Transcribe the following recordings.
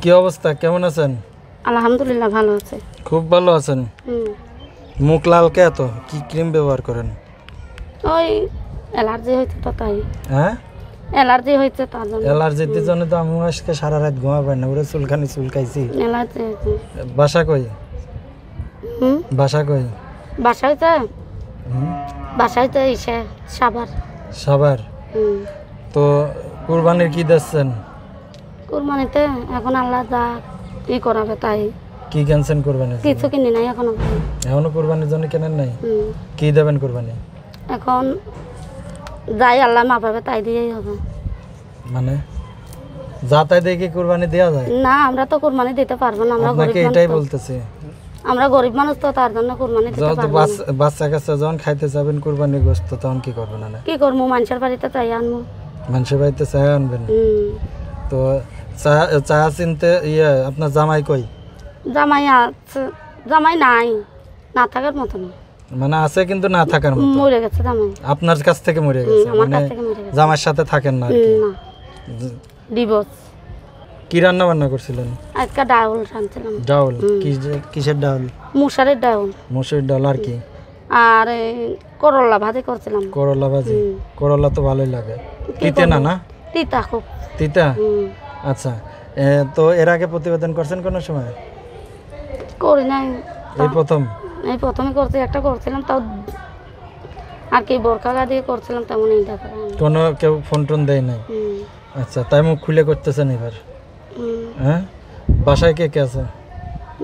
কি অবস্থা? কেমন আছেন? আলহামদুলিল্লাহ ভালো আছে। খুব ভালো আছেন? মুখ লাল কে তো কি ক্রিম ব্যবহার করেন? ওই অ্যালার্জি হয়েছে তো তাই। হ্যাঁ? অ্যালার্জি হয়েছে তার জন্য। অ্যালার্জির জন্য তো আমি আজকে সারা রাত ঘুমা পাই না। ওরা চুলখানি চুলকাইছি। অ্যালার্জি হয়েছে। বাসা কই? হুম? বাসা কই? বাসা হুম? বাসা হয়েছে ইসে সাবার হুম। তো কুরবানির কি দিচ্ছেন? কুরবানিতে এখন আল্লাহ যা ই করাবে তাই। কি ক্যান্সেল কুরবানি কিছু কিনি নাই এখনও। এখনও কুরবানির জন্য কেনেন নাই? কি দেবেন কুরবানি? এখন যাই আল্লাহ মাপাবে তাই দিয়েই হবে। মানে যা তাই দিয়ে কি কুরবানি দেওয়া যায়? না আমরা তো কুরবানি দিতে পারব না আমরা গরিব এটাই। বলতেছি। আমরা গরিব মানুষ তো তার জন্য কুরবানি দিতে পারব না। বাচ্চা- বাচ্চা কাচ্চা যখন খাইতে যাবেন কুরবানি গোস্ত তখন কি করবেন না কি করব মানুষের বাড়িতে তাই আনব। মানুষের বাড়িতে চাই আনবেন। তো চা চা চিনতে ইয়ে আপনার জামাই কই? জামাই আছে জামাই নাই না থাকার মতো না মানে আছে কিন্তু না থাকার মতো। মরে গেছে জামাই। আপনার কাছ থেকে মরে গেছে আমার মানে কাছ থেকে মরে গেছে। জামাইয়ের সাথে থাকেন না ডিভোর্স কি। রান্না বান্না করছিলেন? আজকে ডাউল রাঁধছিলাম ডাউল? কিসের ডাউল? মুসারের ডাউল। মসুর ডাল আর কি? আর করলা ভাজি করছিলাম। করলা ভাজি? করলা তো ভালোই লাগে। তিতে না না? তিতা খুব। তিতা? আচ্ছা এ, তো এর আগে প্রতিবেদন করছেন কোনো সময়? করি নাই। এই প্রথম? এই প্রথমে করছি একটা করছিলাম তাও আর কি বোরখা গা দিয়ে করছিলাম তেমন দেখা কোনো কেউ ফোন টোন দেয় নাই? আচ্ছা তাই মুখ খুলে করতেছেন এবার? হ্যাঁ? বাসায় কে কে আছে?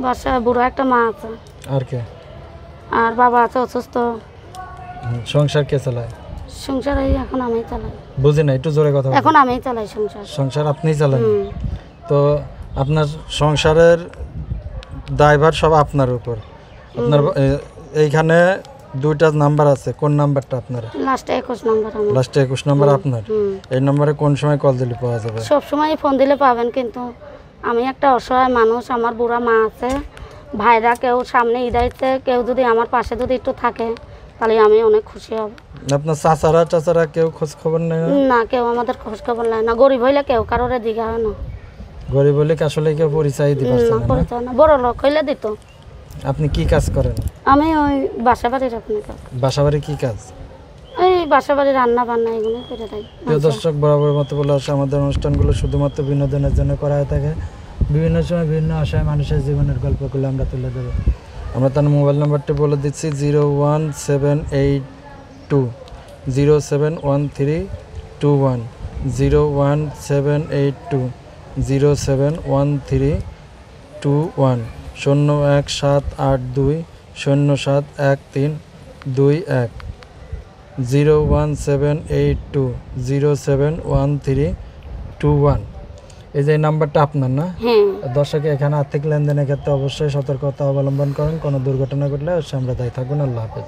বাসায় বুড়ো একটা মা আছে। আর কে? আর বাবা আছে অসুস্থ। সংসার কে চালায়? সংসার এখন আমি চালাই। বুঝি না একটু জোরে কথা এখন আমি চালাই সংসার। সংসার আপনিই চালান। তো আপনার সংসারের দায়ভার সব আপনার উপর। আপনার এইখানে দুইটা নাম্বার আছে। কোন নাম্বারটা আপনার? লাস্টে একুশ নম্বর আমার। লাস্টে একুশ নাম্বার আপনার? এই নম্বরে কোন সময় কল দিলে পাওয়া যাবে? সব সময় ফোন দিলে পাবেন কিন্তু আমি একটা অসহায় মানুষ আমার বুড়া মা আছে। ভাইরা কেউ সামনে ইদাইছে কেউ যদি আমার পাশে যদি একটু থাকে তাহলে আমি অনেক খুশি হব। আপনার চাচারা চাচারা কেউ খোঁজ খবর নেই না? না কেউ আমাদের খোঁজ খবর নেয় না। গরিব হইলে কেউ কারোর দিঘা হয় না। গরিব কি আসলে কেউ পরিচয় দিতে পারছে না পরিচয় না। বড় লোক হইলে দিত। আপনি কি কাজ করেন? আমি ওই বাসা বাড়ির আপনি বাসাবাড়ি কি কাজ? এই বাসা বাড়ি রান্না বান্না এগুলো করে দেয় প্রিয় দর্শক বরাবর মতো বলে আসে আমাদের অনুষ্ঠানগুলো শুধুমাত্র বিনোদনের জন্য করা হয়ে থাকে। বিভিন্ন সময় বিভিন্ন আশায় মানুষের জীবনের গল্পগুলো আমরা তুলে দেবো আমরা তার মোবাইল নাম্বারটি বলে দিচ্ছি zero one seven eight two zero seven one three two one zero one seven eight two zero seven one three two one শূন্য এক সাত আট দুই শূন্য সাত এক তিন দুই এক। Zero one seven eight two zero seven one three two one এই যে নাম্বারটা আপনার না? দর্শকে এখানে আর্থিক লেনদেনের ক্ষেত্রে অবশ্যই সতর্কতা অবলম্বন করেন। কোনো দুর্ঘটনা ঘটলে অবশ্যই আমরা দায়ী থাকবেন আল্লাহ হাফেজ।